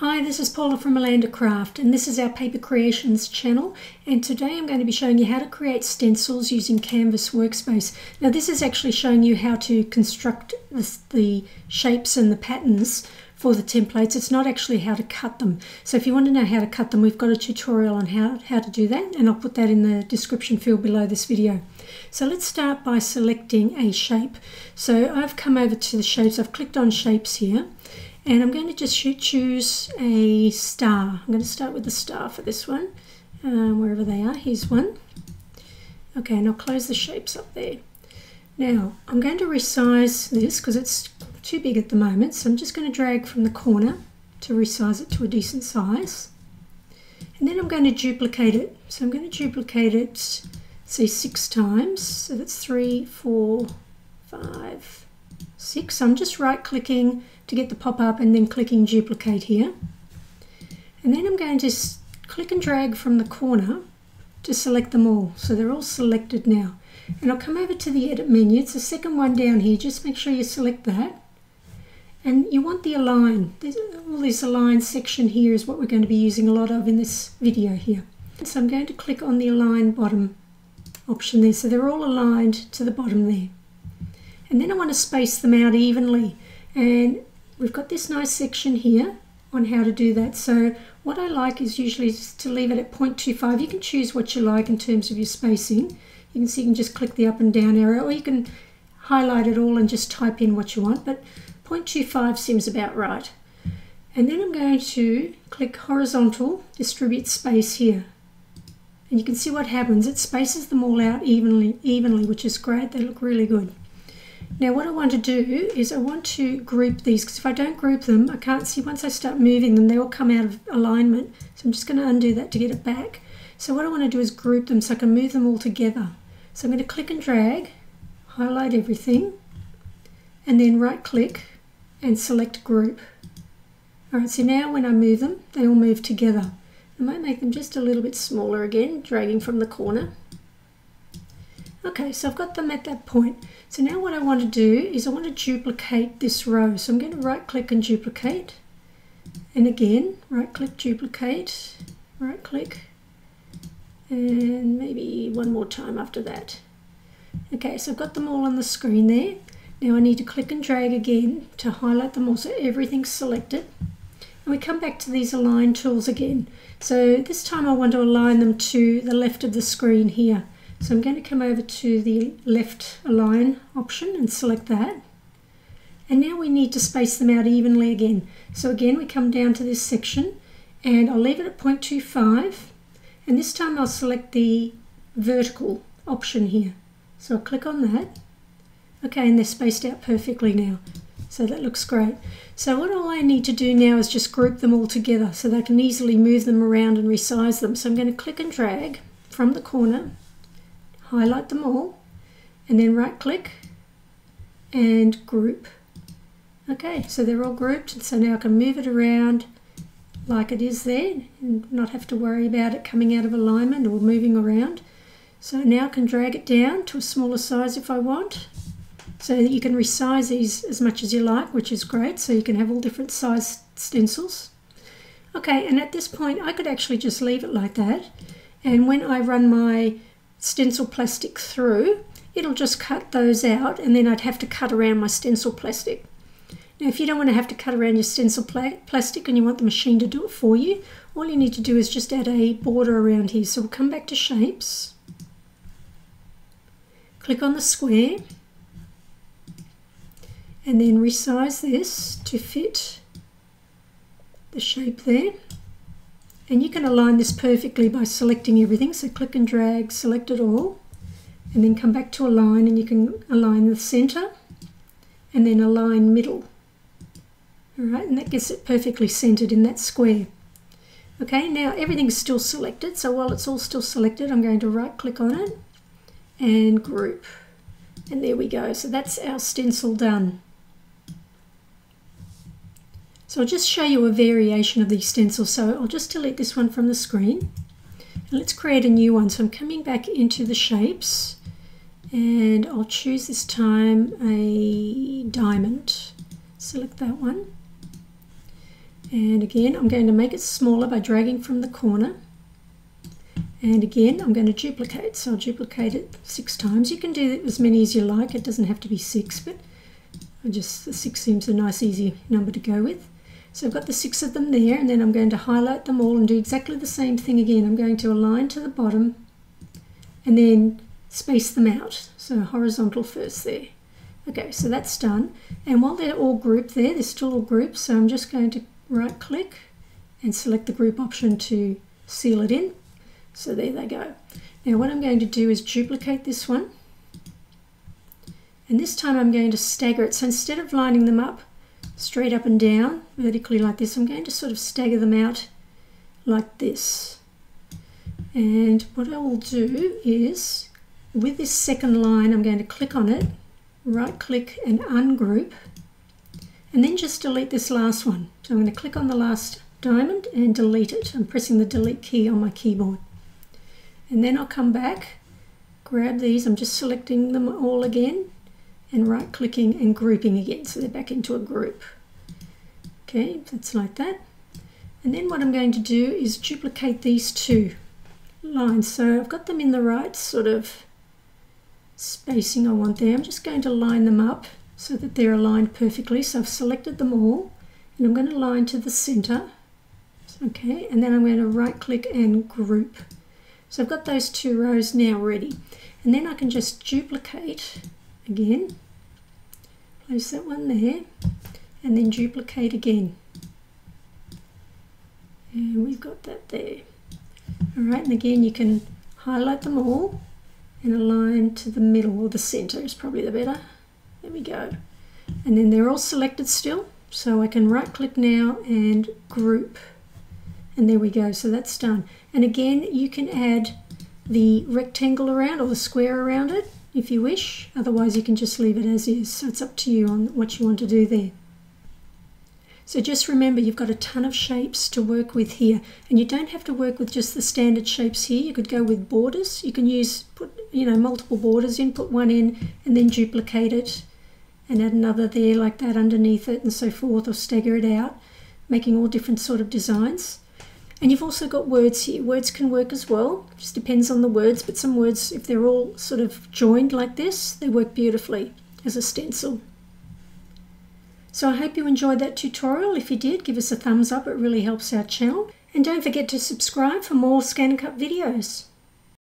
Hi, this is Paula from Alanda Craft and this is our Paper Creations channel and today I'm going to be showing you how to create stencils using Canvas Workspace. Now this is actually showing you how to construct the, the shapes and the patterns for the templates. It's not actually how to cut them. So if you want to know how to cut them, we've got a tutorial on how, how to do that and I'll put that in the description field below this video. So let's start by selecting a shape. So I've come over to the shapes, I've clicked on shapes here and I'm going to just choose a star. I'm going to start with the star for this one, um, wherever they are. Here's one. Okay, and I'll close the shapes up there. Now, I'm going to resize this because it's too big at the moment, so I'm just going to drag from the corner to resize it to a decent size. And then I'm going to duplicate it. So I'm going to duplicate it, say, six times. So that's three, four, five, six. So I'm just right-clicking to get the pop-up and then clicking duplicate here. And then I'm going to click and drag from the corner to select them all. So they're all selected now. And I'll come over to the edit menu. It's the second one down here. Just make sure you select that. And you want the align. There's, all this align section here is what we're going to be using a lot of in this video here. So I'm going to click on the align bottom option there. So they're all aligned to the bottom there. And then I want to space them out evenly. And we've got this nice section here on how to do that. So what I like is usually to leave it at 0.25. You can choose what you like in terms of your spacing. You can see you can just click the up and down arrow or you can highlight it all and just type in what you want. But 0.25 seems about right. And then I'm going to click horizontal, distribute space here. And you can see what happens. It spaces them all out evenly, evenly, which is great. They look really good. Now what I want to do is I want to group these because if I don't group them I can't see once I start moving them they all come out of alignment. So I'm just going to undo that to get it back. So what I want to do is group them so I can move them all together. So I'm going to click and drag highlight everything and then right click and select group. Alright so now when I move them they all move together. I might make them just a little bit smaller again dragging from the corner Okay, so I've got them at that point. So now what I want to do is I want to duplicate this row. So I'm going to right click and duplicate. And again, right click, duplicate, right click, and maybe one more time after that. Okay, so I've got them all on the screen there. Now I need to click and drag again to highlight them all so everything's selected. And we come back to these align tools again. So this time I want to align them to the left of the screen here. So I'm going to come over to the left align option and select that. And now we need to space them out evenly again. So again, we come down to this section and I'll leave it at 0.25. And this time I'll select the vertical option here. So I'll click on that. Okay, and they're spaced out perfectly now. So that looks great. So what all I need to do now is just group them all together so that I can easily move them around and resize them. So I'm going to click and drag from the corner highlight them all and then right click and group. Okay, so they're all grouped so now I can move it around like it is there and not have to worry about it coming out of alignment or moving around. So now I can drag it down to a smaller size if I want so that you can resize these as much as you like which is great so you can have all different size stencils. Okay and at this point I could actually just leave it like that and when I run my stencil plastic through, it'll just cut those out and then I'd have to cut around my stencil plastic. Now if you don't want to have to cut around your stencil pla plastic and you want the machine to do it for you, all you need to do is just add a border around here. So we'll come back to shapes, click on the square and then resize this to fit the shape there. And you can align this perfectly by selecting everything. So click and drag, select it all, and then come back to align and you can align the center and then align middle. All right, and that gets it perfectly centered in that square. Okay, now everything's still selected. So while it's all still selected, I'm going to right click on it and group. And there we go. So that's our stencil done. So I'll just show you a variation of these stencils. So I'll just delete this one from the screen. And let's create a new one. So I'm coming back into the shapes and I'll choose this time a diamond. Select that one. And again, I'm going to make it smaller by dragging from the corner. And again, I'm going to duplicate. So I'll duplicate it six times. You can do as many as you like. It doesn't have to be six, but I just six seems a nice, easy number to go with. So I've got the six of them there, and then I'm going to highlight them all and do exactly the same thing again. I'm going to align to the bottom and then space them out. So horizontal first there. Okay, so that's done. And while they're all grouped there, they're still all grouped, so I'm just going to right click and select the group option to seal it in. So there they go. Now what I'm going to do is duplicate this one. And this time I'm going to stagger it. So instead of lining them up straight up and down vertically like this, I'm going to sort of stagger them out like this. And what I will do is with this second line, I'm going to click on it, right click and ungroup, and then just delete this last one. So I'm going to click on the last diamond and delete it. I'm pressing the delete key on my keyboard. And then I'll come back, grab these, I'm just selecting them all again, and right clicking and grouping again. So they're back into a group. Okay, that's like that. And then what I'm going to do is duplicate these two lines. So I've got them in the right sort of spacing I want there. I'm just going to line them up so that they're aligned perfectly. So I've selected them all and I'm going to line to the center. Okay, and then I'm going to right click and group. So I've got those two rows now ready. And then I can just duplicate again, place that one there, and then duplicate again. And we've got that there. All right, and again you can highlight them all and align to the middle or the center is probably the better. There we go. And then they're all selected still. So I can right click now and group. And there we go, so that's done. And again, you can add the rectangle around or the square around it if you wish. Otherwise, you can just leave it as is. So it's up to you on what you want to do there. So just remember you've got a ton of shapes to work with here and you don't have to work with just the standard shapes here. You could go with borders. You can use, put you know, multiple borders in, put one in and then duplicate it and add another there like that underneath it and so forth or stagger it out, making all different sort of designs. And you've also got words here. Words can work as well. Just depends on the words, but some words, if they're all sort of joined like this, they work beautifully as a stencil. So I hope you enjoyed that tutorial. If you did, give us a thumbs up. It really helps our channel. And don't forget to subscribe for more Scan Cut videos.